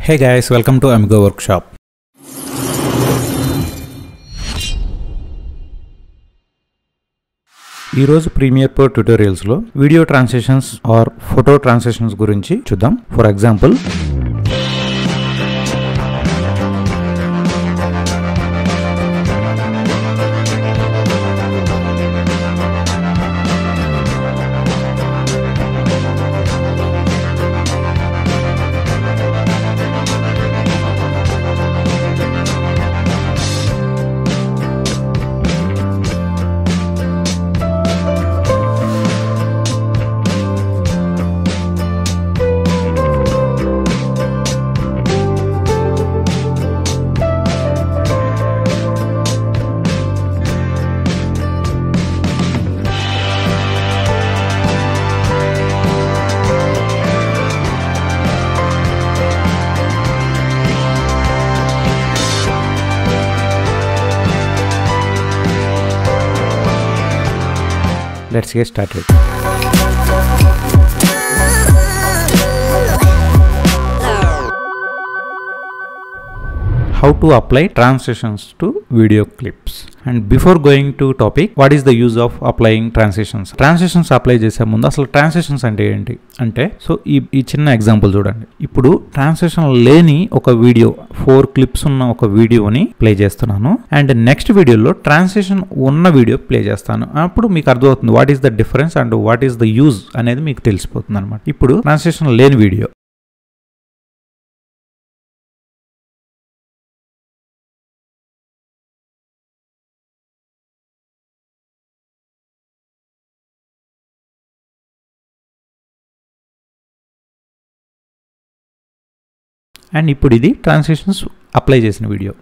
Hey guys, welcome to Amigo Workshop. ఈరోజు Premiere pro ట్యూటోరియల్స్లో video transactions or photo transactions గురించి చూద్దాం for example let's get started. How to apply transitions to video clips. And before going to topic what is the use of applying transitions? Transitions apply చేసే ముందు అసలు transactions అంటే ఏంటి? అంటే so ఈ ఈ చిన్న ఎగ్జాంపుల్ చూడండి. ఇప్పుడు ట్రాన్సాక్షన్ లేని ఒక వీడియో ఫోర్ క్లిప్స్ ఉన్న ఒక వీడియోని ప్లే చేస్తున్నాను. అండ్ నెక్స్ట్ వీడియోలో ట్రాన్సాక్షన్ ఉన్న వీడియో ప్లే చేస్తాను. అప్పుడు మీకు అర్థమవుతుంది what is the difference and what is the use అనేది మీకు తెలిసిపోతుంది అనమాట ఇప్పుడు ట్రాన్సాక్షన్ లేని వీడియో అండ్ ఇప్పుడు ఇది ట్రాన్స్లేషన్స్ అప్లై చేసిన వీడియో.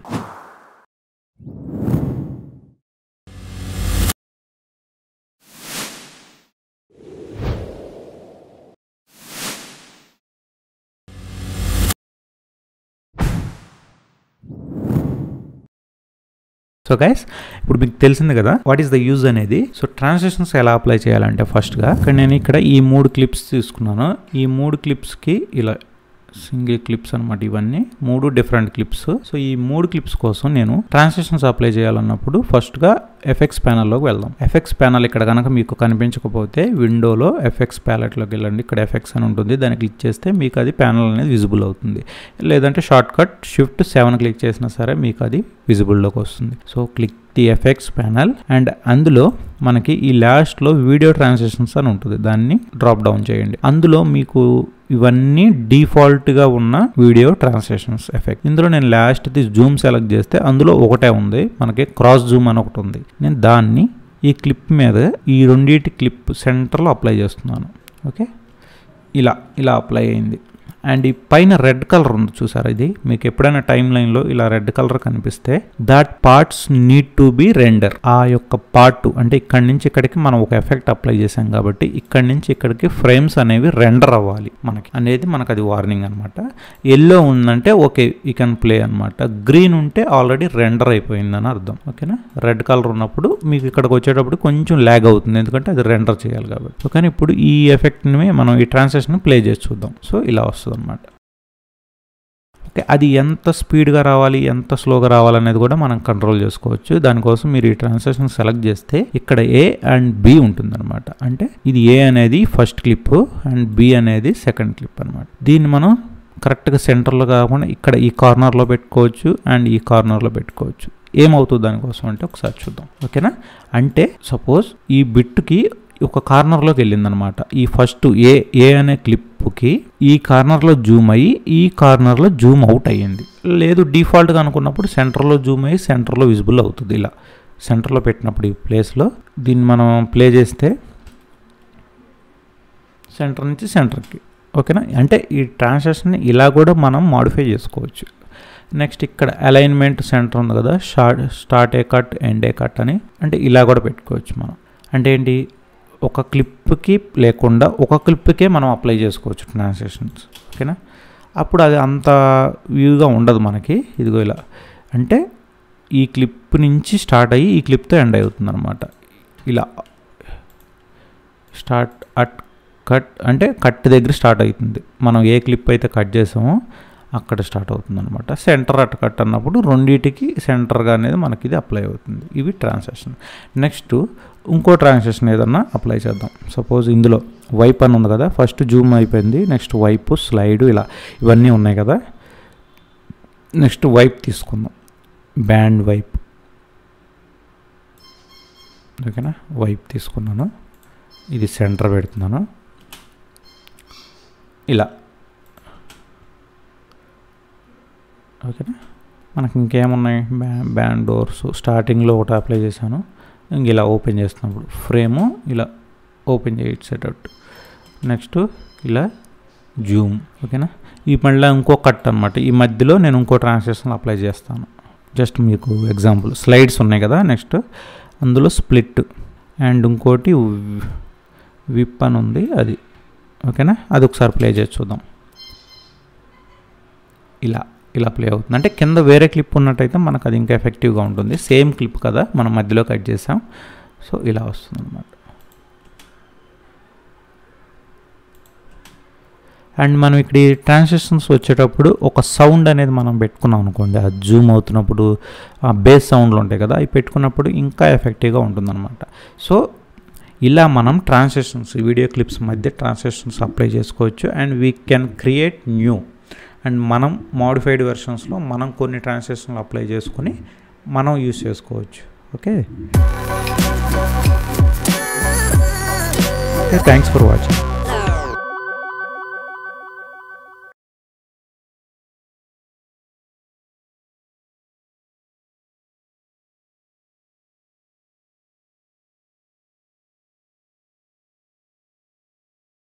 సో గైస్ ఇప్పుడు మీకు తెలిసింది కదా వాట్ ఈస్ ద యూజ్ అనేది? సో ట్రాన్స్లేషన్స్ ఎలా అప్లై చేయాలంటే ఫస్ట్గా ఇక్కడ నేను ఇక్కడ ఈ మూడు క్లిప్స్ తీసుకున్నాను. ఈ మూడు క్లిప్స్కి ఇలా సింగిల్ క్లిప్స్ అనమాట ఇవన్నీ. మూడు డిఫరెంట్ క్లిప్స్. సో ఈ మూడు క్లిప్స్ కోసం నేను ట్రాన్సాక్షన్స్ అప్లై చేయాలన్నప్పుడు ఫస్ట్గా ఎఫెక్స్ ప్యానల్లోకి వెళ్దాం. ఎఫెక్స్ ప్యానల్ ఇక్కడ కనుక మీకు కనిపించకపోతే విండోలో ఎఫెక్స్ ప్యాలెట్లోకి వెళ్ళండి. ఇక్కడ ఎఫెక్ట్స్ అని ఉంటుంది. దాన్ని క్లిక్ చేస్తే మీకు అది ప్యానల్ అనేది విజిబుల్ అవుతుంది. లేదంటే short cut shift seven click చేసినా సరే మీకు అది విజిబుల్లోకి వస్తుంది. So click the effects panel. And అందులో మనకి ఈ లాస్ట్లో వీడియో ట్రాన్సాక్షన్స్ అని ఉంటుంది. దాన్ని డ్రాప్ డౌన్ చేయండి. అందులో మీకు ఇవన్నీ డిఫాల్ట్గా ఉన్న వీడియో ట్రాన్సాక్షన్స్ ఎఫెక్ట్. ఇందులో నేను లాస్ట్ది జూమ్ సెలెక్ట్ చేస్తే అందులో ఒకటే ఉంది. మనకి క్రాస్ జూమ్ అని ఒకటి ఉంది. నేను దాన్ని ఈ క్లిప్ మీద ఈ రెండింటి క్లిప్ సెంటర్లో అప్లై చేస్తున్నాను. ఓకే? ఇలా ఇలా అప్లై అయింది. అండ్ ఈ పైన రెడ్ కలర్ ఉంది చూసారా ఇది? మీకు ఎప్పుడైనా టైం లైన్లో ఇలా రెడ్ కలర్ కనిపిస్తే that parts need to be render ఆ యొక్క పార్ట్ అంటే ఇక్కడి నుంచి ఇక్కడికి మనం ఒక ఎఫెక్ట్ అప్లై చేసాం కాబట్టి ఇక్కడి నుంచి ఇక్కడికి ఫ్రేమ్స్ అనేవి రెండర్ అవ్వాలి మనకి. అనేది మనకు అది వార్నింగ్ అనమాట ఎల్లో ఉందంటే ఓకే ఈ కెన్ ప్లే అనమాట గ్రీన్ ఉంటే ఆల్రెడీ రెండర్ అయిపోయిందని అర్థం. ఓకేనా రెడ్ కలర్ ఉన్నప్పుడు మీకు ఇక్కడికి వచ్చేటప్పుడు కొంచెం ల్యాగ్ అవుతుంది. ఎందుకంటే అది రెండర్ చేయాలి కాబట్టి. సో కానీ ఇప్పుడు ఈ ఎఫెక్ట్ని మనం ఈ ట్రాన్సాక్షన్ ప్లే చేసి చూద్దాం. సో ఇలా వస్తుంది. అనమాట ఓకే అది ఎంత స్పీడ్గా రావాలి ఎంత స్లోగా రావాలనేది కూడా మనం కంట్రోల్ చేసుకోవచ్చు. దానికోసం మీరు ఈ ట్రాన్సాక్షన్ సెలెక్ట్ చేస్తే ఇక్కడ ఏ అండ్ బి ఉంటుందన్నమాట. అంటే ఇది ఏ అనేది ఫస్ట్ క్లిప్ అండ్ బి అనేది సెకండ్ క్లిప్ అనమాట దీన్ని మనం కరెక్ట్గా సెంటర్లో కాకుండా ఇక్కడ ఈ కార్నర్లో పెట్టుకోవచ్చు అండ్ ఈ కార్నర్లో పెట్టుకోవచ్చు. ఏమవుతుంది దానికోసం అంటే ఒకసారి చూద్దాం. ఓకేనా? అంటే సపోజ్ ఈ బిట్కి ఒక కార్నర్లోకి వెళ్ళిందనమాట. ఈ ఫస్ట్ ఏ ఏ అనే క్లిప్కి ఈ కార్నర్లో జూమ్ అయ్యి ఈ కార్నర్లో జూమ్ అవుట్ అయ్యింది. లేదు డిఫాల్ట్గా అనుకున్నప్పుడు సెంటర్లో జూమ్ అయ్యి సెంటర్లో విజిబుల్ అవుతుంది ఇలా. సెంటర్లో పెట్టినప్పుడు ఈ ప్లేస్లో దీన్ని మనం ప్లే చేస్తే సెంటర్ నుంచి సెంటర్కి. ఓకేనా? అంటే ఈ ట్రాన్సాక్షన్ని ఇలా కూడా మనం మాడిఫై చేసుకోవచ్చు. నెక్స్ట్ ఇక్కడ అలైన్మెంట్ సెంటర్ ఉంది కదా short start at cut end at cut అని. అంటే ఇలా కూడా పెట్టుకోవచ్చు మనం. అంటే ఏంటి? ఒక క్లిప్కి లేకుండా ఒక క్లిప్కే మనం అప్లై చేసుకోవచ్చు ట్రాన్సాక్షన్స్ ఓకేనా? అప్పుడు అది అంత వ్యూగా ఉండదు మనకి. ఇదిగో ఇలా. అంటే ఈ క్లిప్ నుంచి స్టార్ట్ అయ్యి ఈ క్లిప్తో ఎండ్ అవుతుంది అనమాట ఇలా. స్టార్ట్ అట్ కట్ అంటే కట్ దగ్గర స్టార్ట్ అవుతుంది. మనం ఏ క్లిప్ అయితే కట్ చేసామో అక్కడ స్టార్ట్ అవుతుంది అనమాట సెంటర్ అట్ కట్ అన్నప్పుడు రెండింటికి సెంటర్గా అనేది మనకి ఇది అప్లై అవుతుంది. ఇవి ట్రాన్సాక్షన్. నెక్స్ట్ ఇంకో ట్రాన్సాక్షన్ ఏదన్నా అప్లై చేద్దాం. సపోజ్ ఇందులో వైప్ అని ఉంది కదా ఫస్ట్ జూమ్ అయిపోయింది. నెక్స్ట్ వైపు స్లైడ్ ఇలా ఇవన్నీ ఉన్నాయి కదా. నెక్స్ట్ వైప్ తీసుకుందాం. Band wipe. ఓకేనా? వైప్ తీసుకున్నాను. ఇది సెంటర్ పెడుతున్నాను. ఇలా. ఓకేనా? మనకి ఇంకేమున్నాయి? బ్యా బ్యాండ్ డోర్స్. స్టార్టింగ్లో ఒకటి అప్లై చేశాను. ఇంక ఇలా ఓపెన్ చేస్తున్నప్పుడు ఫ్రేము ఇలా ఓపెన్ చేసేటట్టు నెక్స్ట్ ఇలా జూమ్ ఓకేనా? ఈ మళ్ళీ ఇంకో కట్ అనమాట ఈ మధ్యలో నేను ఇంకో ట్రాన్సాక్షన్ అప్లై చేస్తాను. జస్ట్ మీకు ఎగ్జాంపుల్. స్లైడ్స్ ఉన్నాయి కదా నెక్స్ట్ అందులో స్ప్లిట్ అండ్ ఇంకోటి విప్ అని ఉంది అది. ఓకేనా? అది ఒకసారి ప్లే చేసి చూద్దాం. ఇలా. ఇలా ప్లే అవుతుంది. అంటే కింద వేరే క్లిప్ ఉన్నట్టయితే మనకు అది ఇంకా ఎఫెక్టివ్గా ఉంటుంది. సేమ్ క్లిప్ కదా మనం మధ్యలో కట్ చేసాం. సో ఇలా వస్తుంది అనమాట అండ్ మనం ఇక్కడ ఈ ట్రాన్సాక్షన్స్ వచ్చేటప్పుడు ఒక సౌండ్ అనేది మనం పెట్టుకున్నాం అనుకోండి. ఆ జూమ్ అవుతున్నప్పుడు ఆ బేస్ సౌండ్లు ఉంటాయి కదా అవి పెట్టుకున్నప్పుడు ఇంకా ఎఫెక్టివ్గా ఉంటుందన్నమాట. సో ఇలా మనం ట్రాన్సాక్షన్స్ వీడియో క్లిప్స్ మధ్య ట్రాన్సాక్షన్స్ అప్లై చేసుకోవచ్చు. And we can create new and మనం మోడిఫైడ్ వెర్షన్స్లో మనం కొన్ని ట్రాన్సాక్షన్లు అప్లై చేసుకొని మనం యూస్ చేసుకోవచ్చు. ఓకే? Thanks for watching.